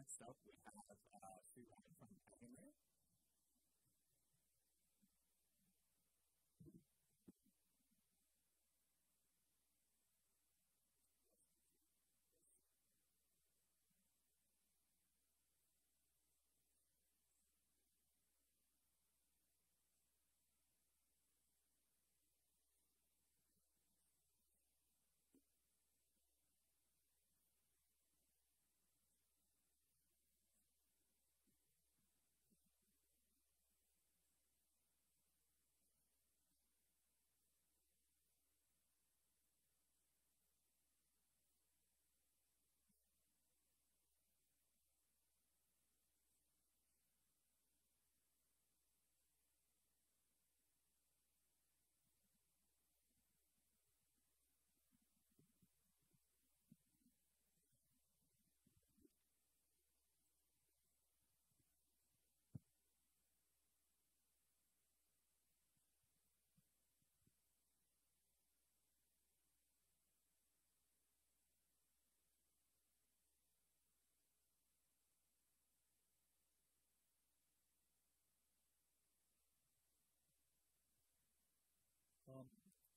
Next up, we have Sreeram from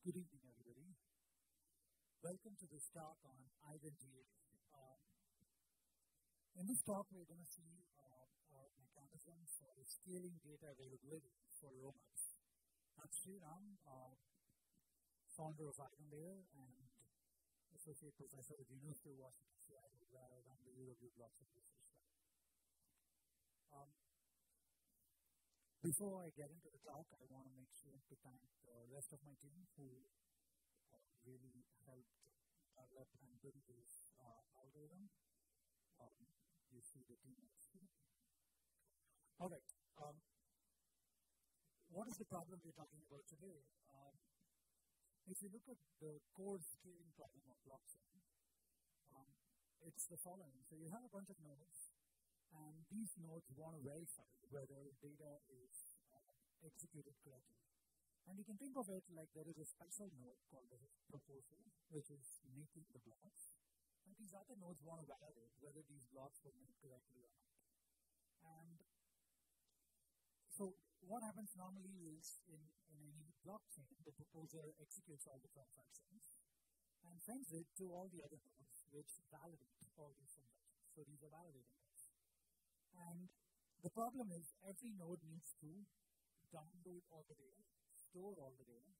Good evening, everybody. Welcome to this talk on EigenDA. Um, in this talk, we're going to see uh, our mechanism for scaling data availability for rollups. I'm Sreeram, uh, founder of Eigenlayer and associate professor at the University of Washington Seattle, where I run the UW Blockchain Research Lab. Um, before I get into the talk, I want to make sure to thank the rest of my team who uh, really helped develop and build this uh, algorithm. Um, you see the team All right. Um, what is the problem we're talking about today? Um, if you look at the core scaling problem of blockchain, um, it's the following. So you have a bunch of nodes, and these nodes want to verify whether data is uh, executed correctly. And you can think of it like there is a special node called the proposer, which is making the blocks. And these other nodes want to validate whether these blocks were made correctly or not. And so what happens normally is in, in any blockchain, the proposer executes all the transactions and sends it to all the other nodes, which validate all these transactions. So these are validating and the problem is every node needs to download all the data, store all the data,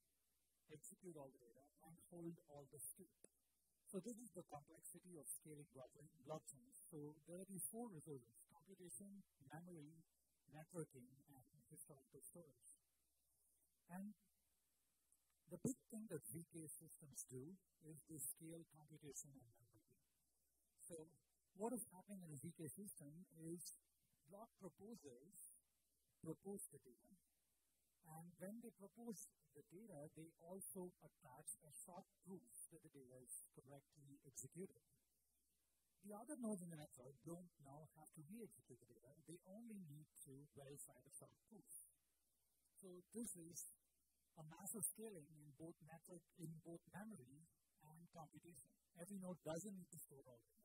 execute all the data, and hold all the state. So this is the complexity of scaling blockchains. So there are these four resources, computation, memory, networking, and historical storage. And the big thing that ZK systems do is they scale computation and memory. So what is happening in a ZK system is block proposers propose the data. And when they propose the data, they also attach a short proof that the data is correctly executed. The other nodes in the network don't now have to re-execute the data. They only need to verify the short proof. So this is a massive scaling in both network, in both memory and computation. Every node doesn't need to store all data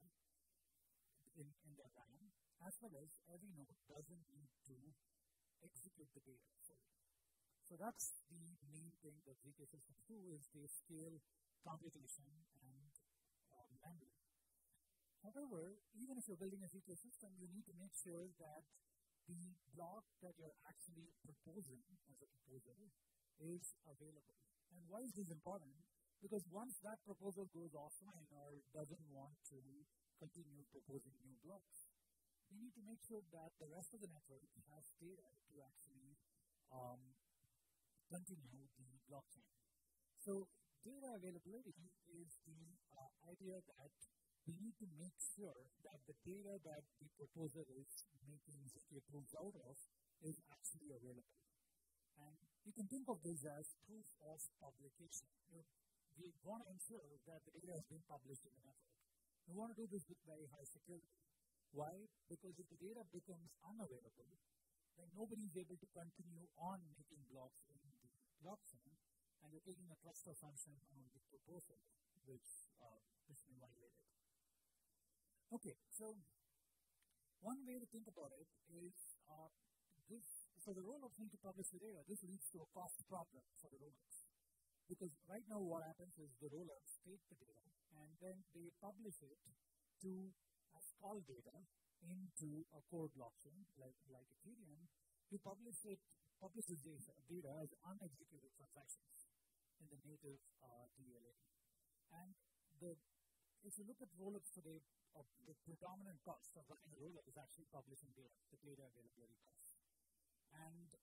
in, in their RAM, as well as every node doesn't need to execute the data fully. So that's the main thing that ZK systems do is they scale computation and uh, memory. However, even if you're building a ZK system, you need to make sure that the block that you're actually proposing as a proposal is available. And why is this important? Because once that proposal goes offline or doesn't want to continue proposing new blocks, we need to make sure that the rest of the network has data to actually um, continue the blockchain. So data availability is the uh, idea that we need to make sure that the data that the proposer is making ZK proofs out of is actually available. And you can think of this as proof of publication. You we want to ensure that the data has been published in the network. We want to do this with very high security. Why? Because if the data becomes unavailable, then nobody is able to continue on making blocks in the blockchain, and you're taking a trust assumption on the proposal, which uh, violated. Okay, so one way to think about it is uh, this. So the rollups need to publish the data. This leads to a cost problem for the rollups. Because right now what happens is the rollups take the data and then they publish it to as call data into a core blockchain like, like Ethereum. You publish it, publish this data, data as unexecuted transactions in the native uh, DLA. And the, if you look at rollups today, uh, the predominant cost of running a rollup is actually publishing data, the data availability cost. And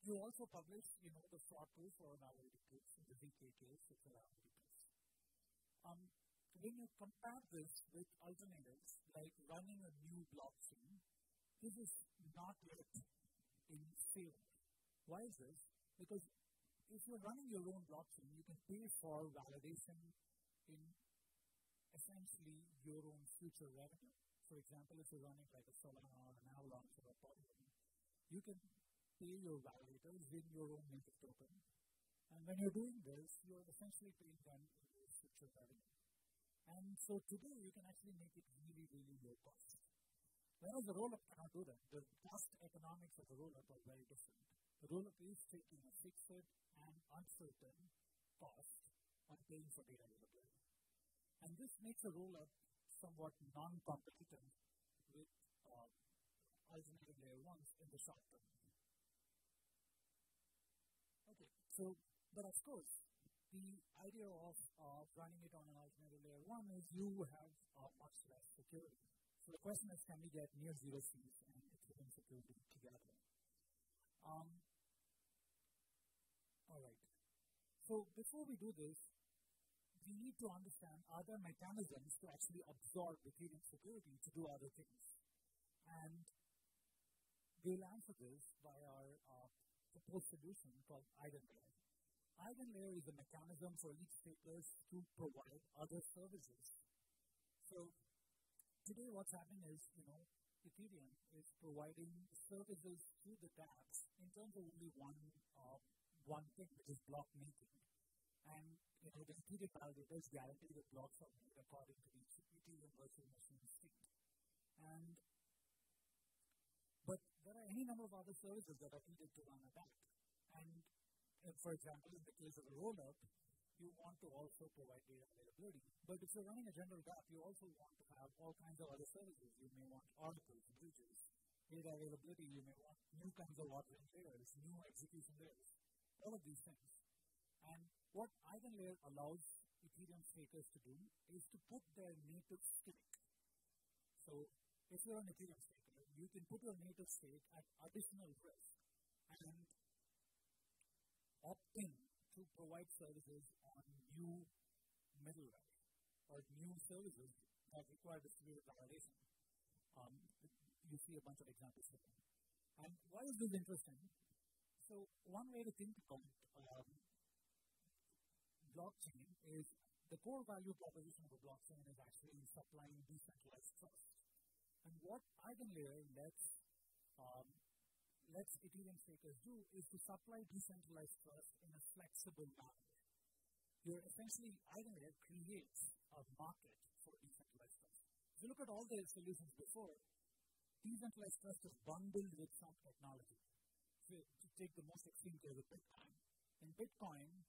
you also publish, you know, the fraud proof or validated proof in the ZK case, it's a validated proof. Um, when you compare this with alternatives like running a new blockchain, this is not yet in favor. Why is this? Because if you're running your own blockchain, you can pay for validation in essentially your own future revenue. For example, if you're running like a Solana or an Avalanche or a Polygon, you can pay your validators in your own native token. And when you're doing this, you're essentially paying them And so today, you can actually make it really, really low cost. Whereas the rollup cannot do that. The cost economics of the rollup are very different. The rollup is taking a fixed and uncertain cost on paying for data availability. And this makes a rollup somewhat non-competitive with uh, alternative layer ones in the short term. Okay, so, but of course, the idea of uh, running it on an alternative layer 1 is you have uh, much less security. So the question is, can we get near zero fees and Ethereum security together? Um, all right. So before we do this, we need to understand are there mechanisms to actually absorb Ethereum security to do other things? And we'll answer this by our uh, proposed solution called EigenLayer. EigenLayer is a mechanism for ETH staker to provide other services. So today what's happening is, you know, Ethereum is providing services to the dApps in terms of only one, uh, one thing, which is block making. And, you know, the Ethereum validators guarantee that blocks are made according to the Ethereum virtual machine state. And but there are any number of other services that are needed to run a dApp. And for example, in the case of a rollup, you want to also provide data availability. But if you're running a general dApp, you also want to have all kinds of other services. You may want oracles, bridges, data availability. You may want new kinds of ordering layers, new execution layers, all of these things. And what EigenLayer allows Ethereum stakers to do is to put their native stake. So if you're an Ethereum staker, you can put your native stake at additional risk and opt in to provide services on new middleware or new services that require distributed validation. Um, you see a bunch of examples here. And why is this interesting? So one way to think about um, blockchain is the core value proposition of a blockchain is actually supplying decentralized trust. And what EigenLayer lets, um, lets Ethereum stakers do is to supply decentralized trust in a flexible manner. You're essentially, EigenLayer creates a market for decentralized trust. If you look at all the solutions before, decentralized trust is bundled with some technology. So to take the most extreme case of Bitcoin. In Bitcoin,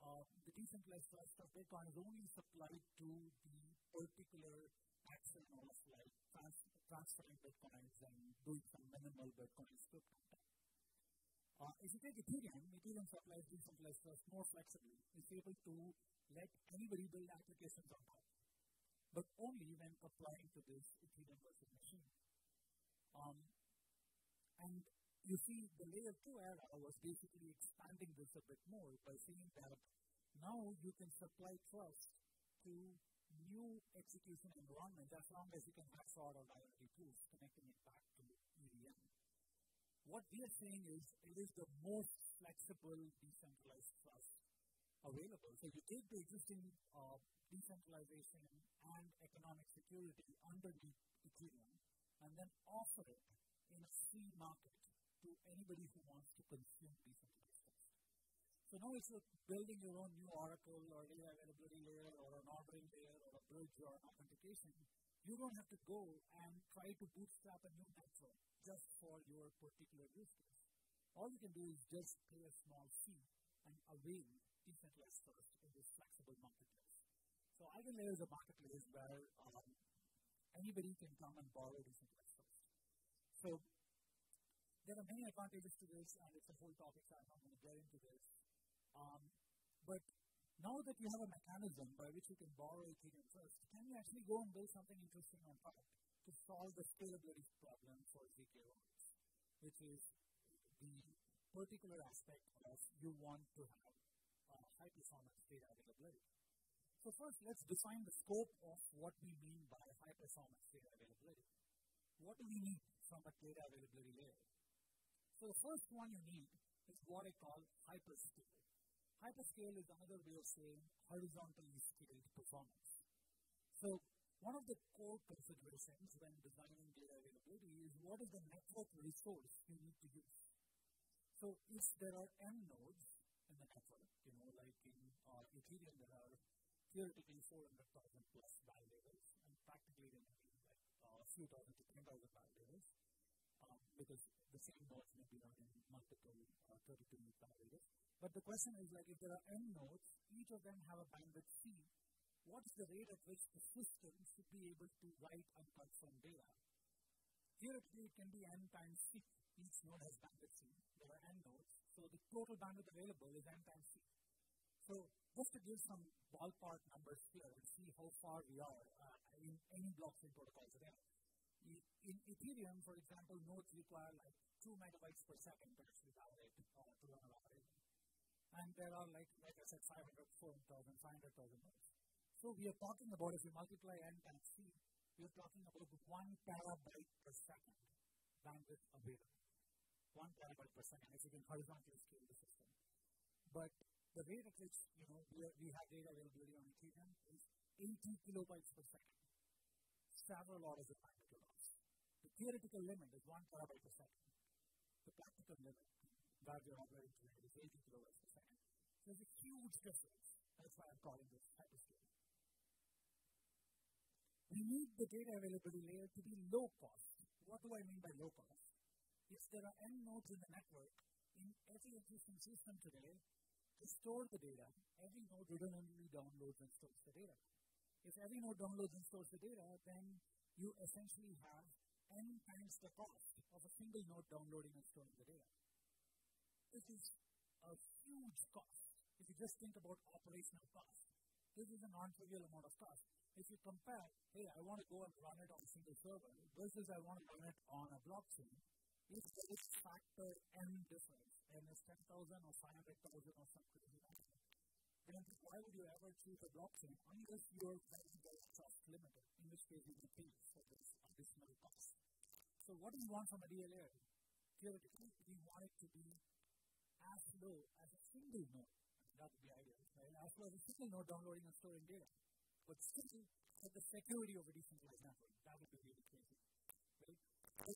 uh, the decentralized trust of Bitcoin is only supplied to the particular action of like trans- transferring bitcoins and doing some minimal bitcoin script uh, if you take Ethereum, Ethereum supplies decentralized trust more flexibly. It's able to let anybody build applications on top, but only when applying to this Ethereum virtual machine. Um, and you see, the layer 2 era was basically expanding this a bit more by saying that now you can supply trust to new execution environment as long as you can have sort of identity proof connecting it back to EVM. What we are saying is it is the most flexible decentralized trust available. So you take the existing uh, decentralization and economic security underneath Ethereum and then offer it in a free market to anybody who wants to consume decentralized so now if you're building your own new Oracle or data availability layer or an ordering layer or a bridge or an authentication, you don't have to go and try to bootstrap a new network just for your particular use case. All you can do is just pay a small fee and avail decentralized first in this flexible marketplace. So EigenLayer is a marketplace where um, anybody can come and borrow decentralized first. So there are many advantages to this, and it's a whole topic, so I'm not going to get into this. Um, but now that you have a mechanism by which you can borrow Ethereum first, can you actually go and build something interesting on top to solve the scalability problem for ZK loans, which is the particular aspect of you want to have uh, high performance data availability. So first, let's define the scope of what we mean by high performance data availability. What do we need from a data availability layer? So the first one you need is what I call hyperscale. Hyperscale is another way of saying horizontally scaled performance. So one of the core considerations when designing data availability is what is the network resource you need to use. So if there are m nodes in the network, you know, like in uh, Ethereum there are theoretically 400,000 plus validators, and practically there may be like uh, a few thousand to 10,000 validators, because the same nodes may be running multiple uh, 32 validators. But the question is like if there are n nodes, each of them have a bandwidth c, what is the rate at which the system should be able to write unconfirmed data? Theoretically, it can be n times c. Each node has bandwidth c. There are n nodes, so the total bandwidth available is n times c. So just to give some ballpark numbers here and see how far we are uh, in any blockchain protocol today. In Ethereum, for example, nodes require like 2 megabytes per second to actually validate uh, to run a operation. And there are, like, like I said, 500, 400,000, 500,000 nodes. So we are talking about, if you multiply n times c, we are talking about 1 terabyte per second bandwidth available. 1 terabyte per second if you can horizontally scale the system. But the rate at which you know we, are, we have data availability on Ethereum is 80 kilobytes per second. Several orders of. The theoretical limit is 1 terabyte per second. The practical limit that we're operating today is 80 kilobytes per second. There's a huge difference. That's why I'm calling this hyperscale. We need the data availability layer to be low cost. What do I mean by low cost? If there are n nodes in the network, in every existing system today, to store the data, every node redundantly downloads and stores the data. If every node downloads and stores the data, then you essentially have n times the cost of a single node downloading and storing the data. This is a huge cost. If you just think about operational cost, this is a non-trivial amount of cost. If you compare, hey, I want to go and run it on a single server versus I want to run it on a blockchain, if there is factor n difference, n is 10,000 or 500,000 or some crazy number, then why would you ever choose a blockchain unless you're very, very cost limited, in which case you will pay for this additional cost. So what do you want from a DLA? Theoretically, we want it to be as low as a single node. That would be ideal, right? As low as a single node downloading and storing data. But still, for the security of a decentralized network, that would be really crazy, right? But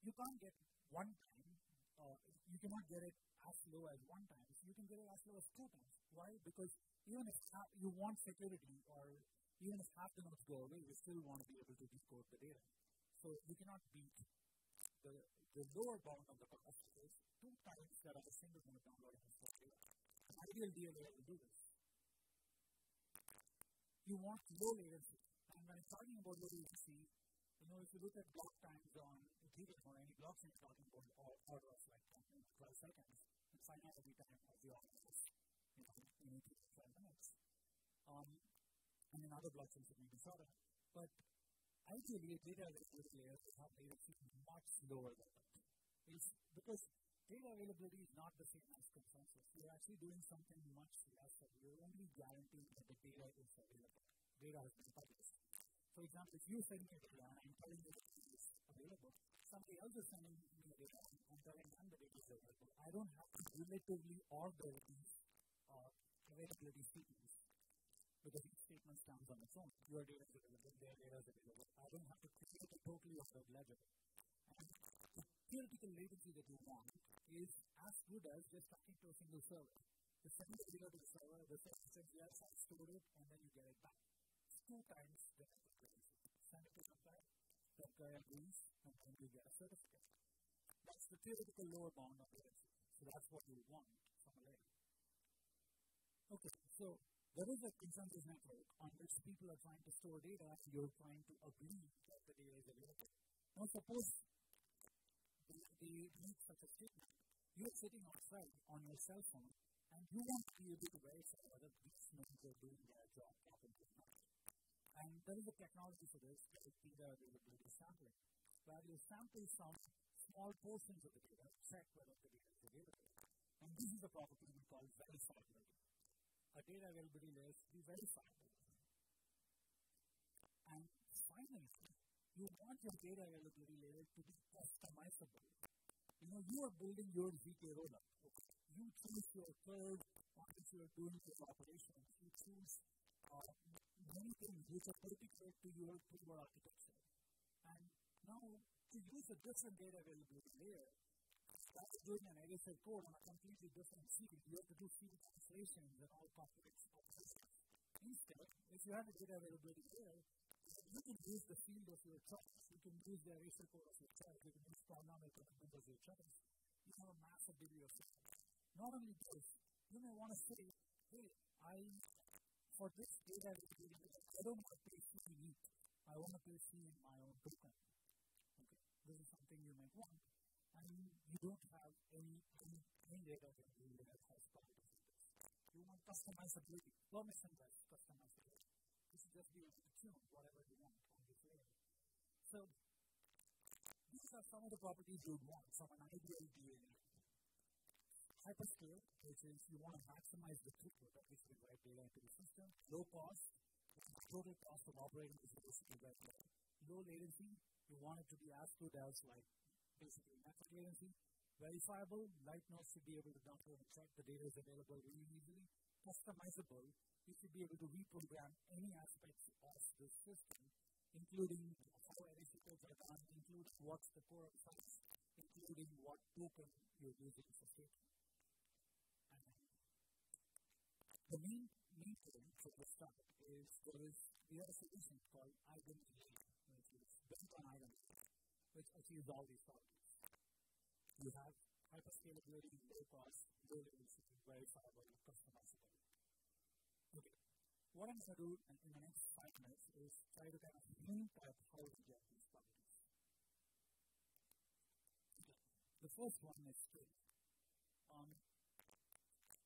you can't get one time, uh, you cannot get it as low as one time. You can get it as low as two times. Why? Because even if you want security, or even if half the nodes go away, you still want to be able to decode the data. So you cannot beat the, the lower bound of the cost is two times that of a single node downloading and storing data. An ideal DLA will do this. You want low latency. And when I'm talking about low latency, you know, if you look at block times on Ethereum or any blockchain talking about all order of like 12 seconds, and finality time of the order you know, in 12 minutes. Um, and in other blockchains it may be shorter. But ideally, data availability layer will have latency much lower than that. It's because data availability is not the same as consensus. You're actually doing something much lesser. You're only guaranteeing that the data is available. Data has been published. For example, if you send me a data and I'm telling you that it is available, somebody else is sending me data and I'm telling them that it is available. I don't have to relatively order these uh, availability statements because each statement stands on its own. Your data is available, their data is available. I don't have to create a totally ordered ledger. And the theoretical latency that you want is as good as just talking to a single server. You send the data to the server, the server says yes, I stored it, and then you get it back. It's two times the network latency. Send it to guy agrees, and then you get a certificate. That's the theoretical lower bound of latency. So that's what you want from a layer. Okay, so there is a consensus network on which people are trying to store data and you're trying to agree that the data is available. Now suppose they make such a statement. You're sitting outside on your cell phone and you want to be able to verify whether these nodes are doing their job properly or not. And there is a technology for this called data availability sampling, where you sample some small portions of the data, check whether the data is available. And this is a property we call verifiability. A data availability layer should be verifiable. And finally, you want your data availability layer to be customizable. You know, you are building your ZK rollup. You choose your code on you are doing your operations. You choose uh, many things which are particular to your, to your architecture. And now, to use a different data availability layer, that's doing an erasure code on a completely different field. You have to do field translations and all complex operations. Instead, if you have a data availability layer, you can use the field of your choice. You can use the erasure code of your choice. You can use polynomial commitment of your choice. You have a massive degree. Not only this, you may want to say, hey, I, for this data availability I don't want to pay fee. I want to pay fee in my own token. Okay, this is something you might want and you don't have any, any, data that has properties like this. You want customizability, permissionless customizability. You should just be able to tune whatever you want on this layer. So, these are some of the properties you would want from an ideal DA. Hyperscale, which is you want to maximize the throughput of which you write data into the system. Low cost, total cost of operating is basically low. Low latency, you want it to be as good as like basically network latency. Verifiable, light nodes should be able to download and check the data is available really easily. Customizable, you should be able to reprogram any aspects of the system, including how erasure codes are done, including what's the core of size, including what token you're using for staking. The main, main thing for the start is there is the other solution called IBM which is built on IBM which achieves all these properties. You have hyperscalability, low cost, low latency, verifiable, customizable. Okay. What I'm going to do in, in the next five minutes is try to kind of hint at how to get these properties. Okay. The first one is scale. Um,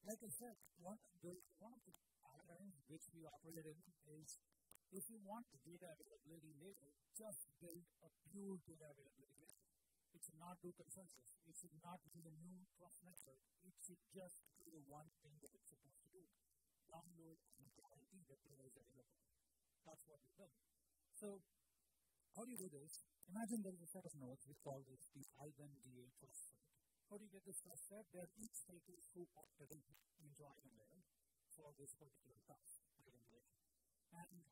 like I said, one, the, one of the paradigms which we operate in is if you want data availability layer, just build a pure data availability layer. It should not do consensus. It should not be a new trust network. It should just do the one thing that it's supposed to do. Download and guarantee that data is available. That's what we build. So, how do you do this? Imagine there is a set of nodes. We call this the IBM trust set. How do you get this trust set? They're each status who opted in into layer for this particular task, layer. And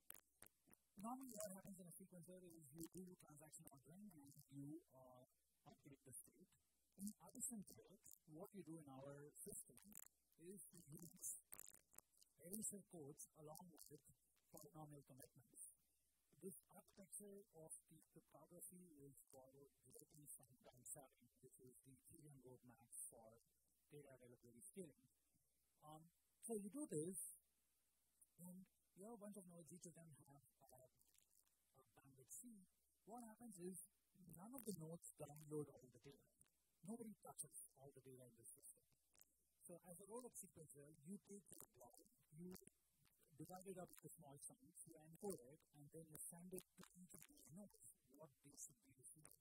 normally what happens in a sequencer is you do transaction ordering and you uh, update the state. In to it, what we do in our system is we use erasure codes along with polynomial commitments. This architecture of the cryptography is followed directly from DAM7, which is the Ethereum roadmap for data availability scaling. Um, so you do this, and you have a bunch of nodes, each of them have uh, a bandwidth C. What happens is none of the nodes download all the data. Nobody touches all the data in the system. So as a roll-up sequencer, you take the block, you divide it up into small chunks, you encode it, and then you send it to each of those nodes, what they should be receiving.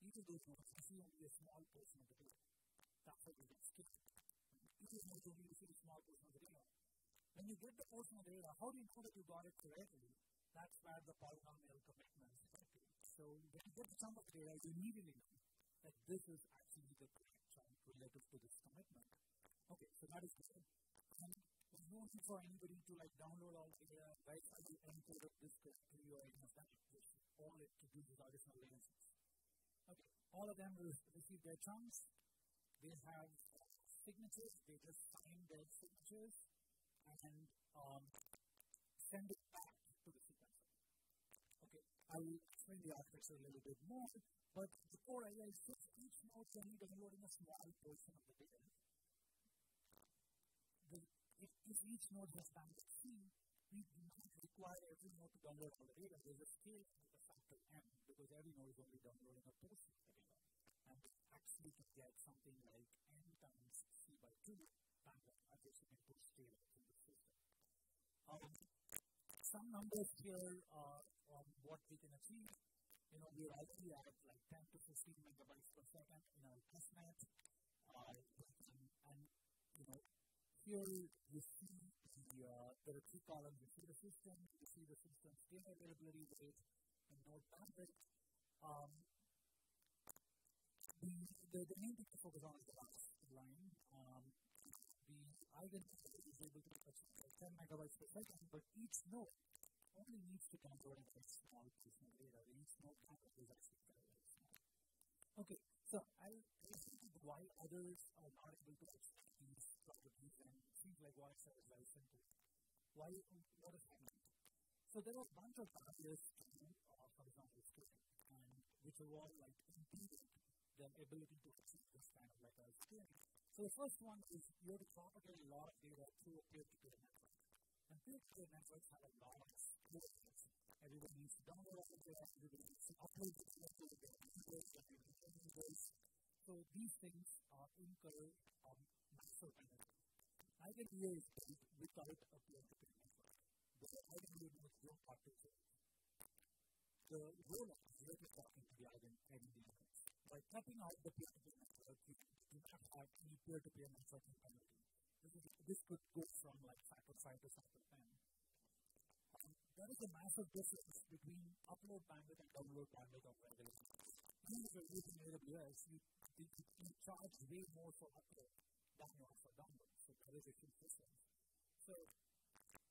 Each of those nodes only a small portion of the data. That's how you get scale. Each of those only receive a small portion of the data. When you get the portion of data, how do you know that you got it correctly? That's where the polynomial commitments. So when you get the sum of the data, you immediately know that this is actually the correct chunk relative to this commitment. Okay, so that is good. And there's no need for anybody to like download all the data, right? I will encode this correctly or any of that. All it to do these additional latencies. Okay, all of them will receive their chunks. They have signatures, they just sign their signatures and um, send it back to the sequencer. Okay, I I'll explain the architecture a little bit more, but the core idea is just each node can be downloading a small portion of the data. The, if, if each node has bandwidth C, we do not require every node to download all the data. There's a scale with a factor n because every node is only downloading a portion of the data. And actually can get something like n times c by 2 bandwidth at can push data through the system. Um, some numbers here are what we can achieve. You know, we're already at like 10 to 15 megabytes per second in our testnet. Uh, and, you know, here you see the, uh, there are three columns. You see the system, you see the system's data availability rate, and node bandwidth. Um, the, the, the main thing to focus on is the last line. Um, the eigen is able to achieve 10 megabytes per second, but each node only needs to small data. Very. Okay, so I'll explain why others are not able to achieve these properties, and seems like what I simple. Why, what is happening? So there are a bunch of barriers to, uh, example, scaling, and which are all like the ability to achieve this kind of like a scaling. So the first one is you have to propagate a lot of data through a peer-to-peer. And lot of storage. Everyone needs to download the data, everybody needs to upload the data. So these things are incur um, massive energy. Eigenlayer is built without a peer-to-peer network. The eigenlayer nodes don't participate. The role of zero talking to the eigenlayer by cutting out the peer-to-peer network, you do not have any peer-to-peer penalty. This, could go from like factor 5 to 10. Um, there is a massive difference between upload bandwidth and download bandwidth of regular. Even if you're using AWS, you, you, you charge way more for upload than you are for download. So there is a huge difference. So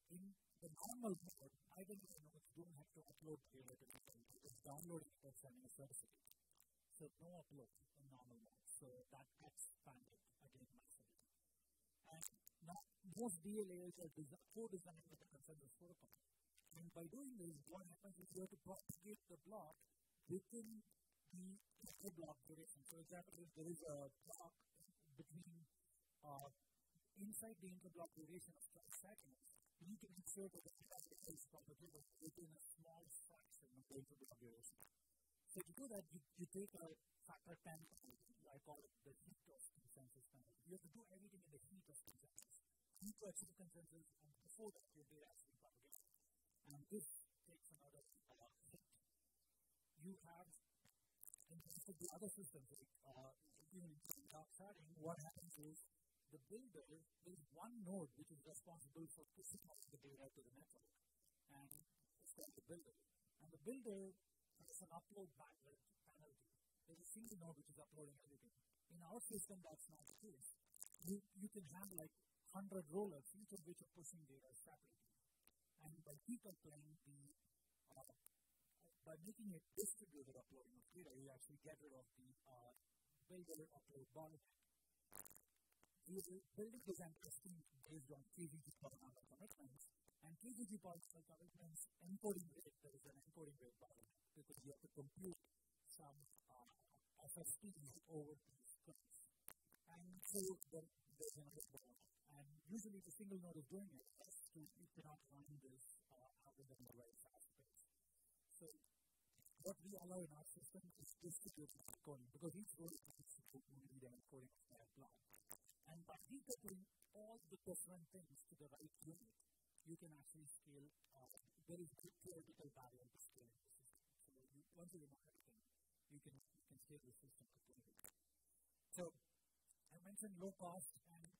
in the normal mode, eigenlayer nodes don't have to upload data to the server. It's downloading it and sending a certificate. So no upload in normal mode. So that gets bandwidth again massively. And most DLAs are desi- co-designed with the consensus protocol. And by doing this, what happens is you have to propagate the block within the interblock duration. For example, if there is a block between uh, inside the interblock duration of 12 seconds, you can ensure that the traffic within a small fraction of the interblock duration. So to do that, you, you take a factor 10. I call it the heat of consensus penalty. You have to do everything in the heat of consensus. You to achieve consensus, and um, before that, to be propagated. And this takes another. You have, in most of the other systems, like even in what happens is the builder, is one node which is responsible for pushing the data to the network. And it's called the builder. And the builder has an upload bandwidth penalty. There's a single node which is uploading everything. In our system, that's not the case. You, you can have like 100 rollups, each of which are pushing data separately. And by decoupling the, uh, by making it distributed uploading of data, you actually get rid of the uh, builder upload bottleneck. Building this testing based on KZG polynomial commitments, and KZG polynomial commitments encoding rate, there is an encoding rate bottleneck because you have to compute some uh, over these. And so there, there's another bottleneck. Usually the single node is doing it, just to you cannot run this uh, algorithm a very pace. So what we allow in our system is distributed encoding because each node only the encoding of their block. And by decoupling all the different things to the right unit, you can actually scale. Uh, there is a theoretical barrier to scaling the system. So you, once you know everything, you can you can scale the system completely. So I mentioned low cost,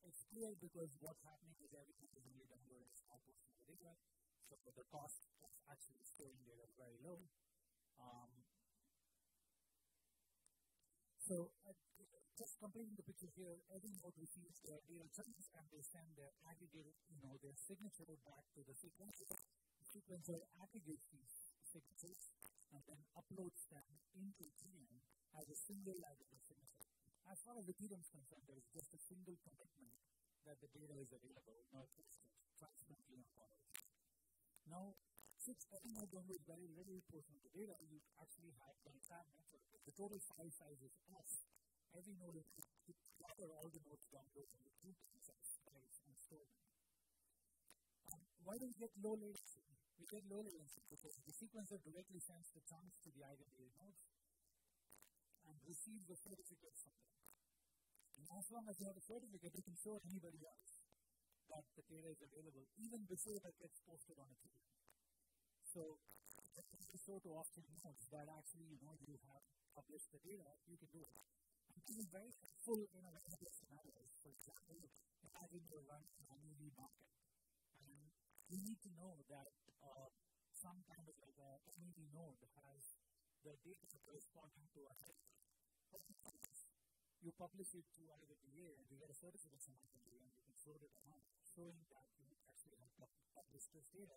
it's clear because what's happening is everything is only downloading a small portion of the data. So the cost of actually storing data is very low. Um, so uh, just completing the picture here, every node receives their data chunks and they send their aggregated, you know, their signature back to the sequencer. The sequencer aggregates these signatures and then uploads them into Ethereum as a single aggregate signature. As far as Ethereum is concerned, there is just a single commitment that the data is available, not posted, transparently on Now, every node on with very little portion of the data, you actually have the entire network. The total file size is S, every node is to all the nodes download from the two size files and store them. Um, why do we get low latency? We get low latency because the sequencer directly sends the chunks to the IWA nodes and receives the certificates from them. And as long as you have a certificate, you can show anybody else that the data is available, even before that gets posted on a queue. So, if you show to offchain nodes that actually, you know, you have published the data, you can do it. And this is very helpful in a lot of scenarios. For example, imagine you run an market, and you need to know that uh, some kind of like a MEV node has the data corresponding to a head you publish it to IWA and you get a certificate from IWA and you can float it around, showing that you actually have published this data,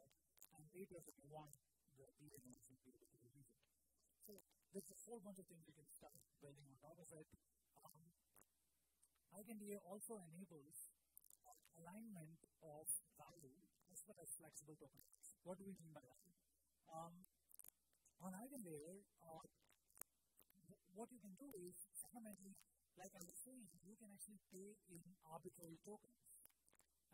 and later if you want the nodes to be able to use it. So there's a whole bunch of things you can start building on top of it. Um, EigenDA also enables alignment of value as well as flexible tokens. What do we mean by that? Um, on EigenLayer, uh, what you can do is fundamentally like I was saying, you can actually pay in arbitrary tokens.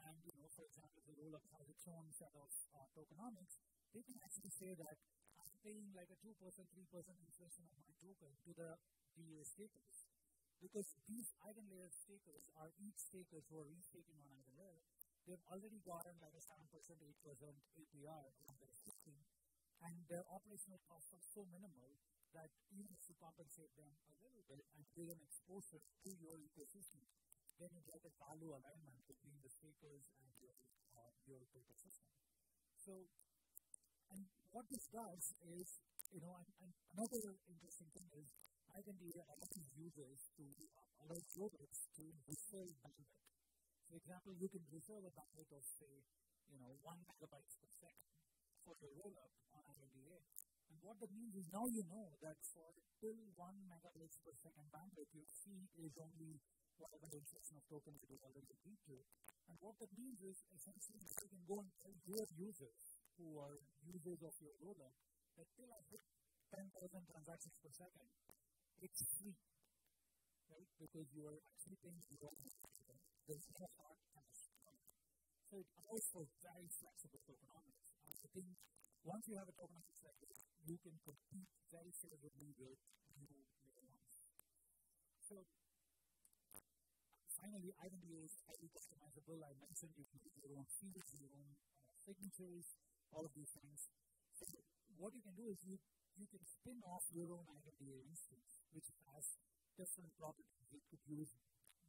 And, you know, for example, the has its own set of uh, tokenomics. They can actually say that I'm paying like a 2%, 3% inflation of my token to the DA stakers. Because these EigenLayer stakers are ETH stakers who are restaking on EigenLayer. They've already gotten like a 7%, 8% APR on their system. And their operational costs are so minimal that even you compensate them a little bit and give them exposure to your ecosystem, then you get a value alignment between the stakers and your, uh, your total system. So, and what this does is, you know, and, and another interesting thing is, I can be EigenDA allows users to uh, allow rollups to reserve bandwidth. For example, you can reserve a bandwidth of, say, you know, one megabytes per second for your rollup on EigenDA. And what that means is now you know that for till 1 megabytes per second bandwidth, your fee is only whatever the inflation of tokens it is already agreed to. And what that means is essentially you can go and tell your users who are users of your rollup that till I hit 10,000 transactions per second, it's free. Right? Because you are actually paying zero. There's no hard cash. So it allows for very flexible tokenomics. I think once you have a tokenomics like this, you can compete very favorably with new ones. So finally, EigenDA is highly customizable. I mentioned you can use your own fields, your own uh, signatures, all of these things. So what you can do is you, you can spin off your own EigenDA instance, which has different properties. It could use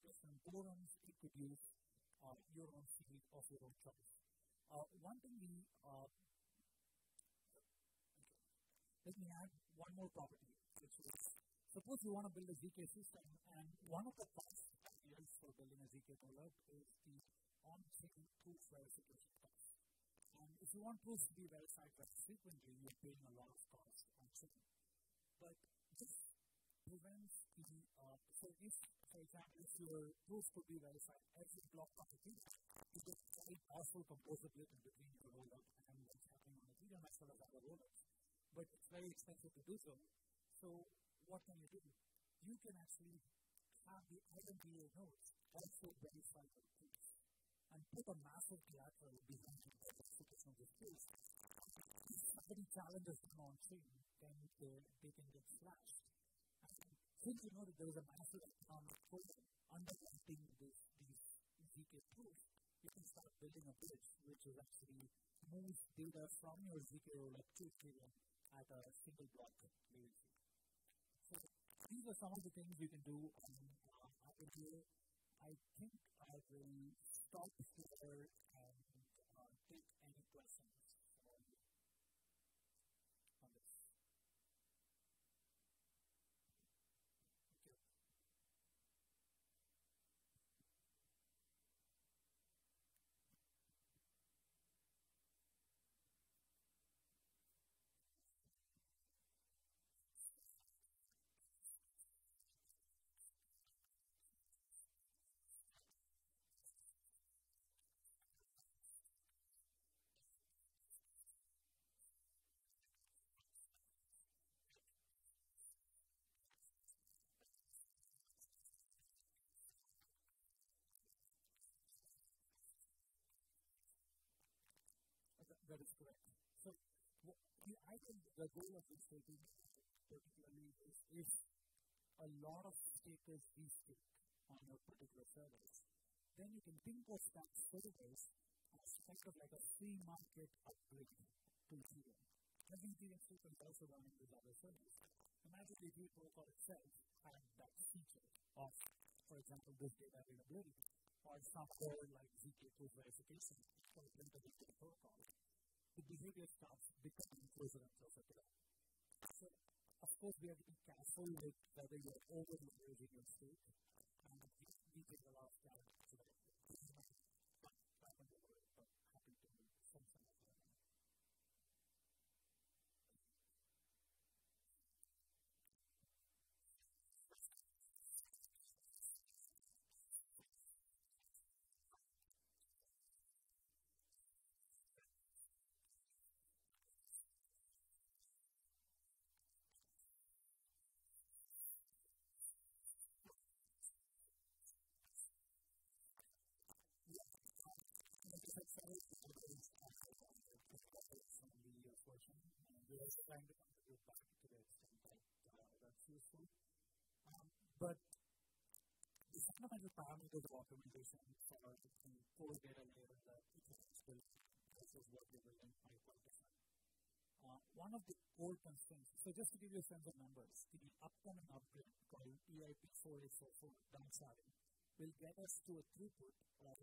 different forums, it could use uh, your own field of your own choice. Uh, one thing we uh, let me add one more property, which is suppose you want to build a ZK system, and one of the costs ideas for building a ZK rollup is the on-chain proof verification cost. And if you want proofs to be verified very frequently, you're paying a lot of cost on chain. But this prevents the, uh, so if, for example, if your proof could be verified every block key, you get very powerful composability between your rollup and what's happening on Ethereum as well as other rollups but it's very expensive to do so. So what can you do? You can actually have the EigenDA nodes also verify the proofs and put a massive collateral behind the verification of this proof. If somebody challenges them on chain, then they, they can get slashed. And since you know that there is a massive economic program underwriting this, these ZK proofs, you can start building a bridge which is actually moves data from your ZK rollup to Ethereum at a single block latency. So these are some of the things you can do on uh, I think I will stop here and the goal of this taking particularly is if a lot of stake is stake on your particular service, then you can think of that service as kind of like a free market upgrade to Ethereum. Every Ethereum stake is also running with other services. Imagine if your protocol itself had that feature of, for example, this data availability, or some code like ZK proof verification for the protocol the behavior starts becoming closer and closer to. So, of course, we have to be careful with whether you're over-leveraging your state, and we, we a lot of care we are trying to contribute back to the extent that uh, that's useful. Um, but the fundamental parameters of optimization for the core data layer that is versus what we're are quite different. Uh, one of the core constraints, so just to give you a sense of numbers, the upcoming upgrade called EIP 4844 danksharding will get us to a throughput of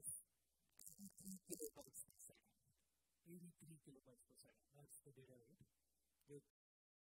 83 kilobytes per second. That's the data rate with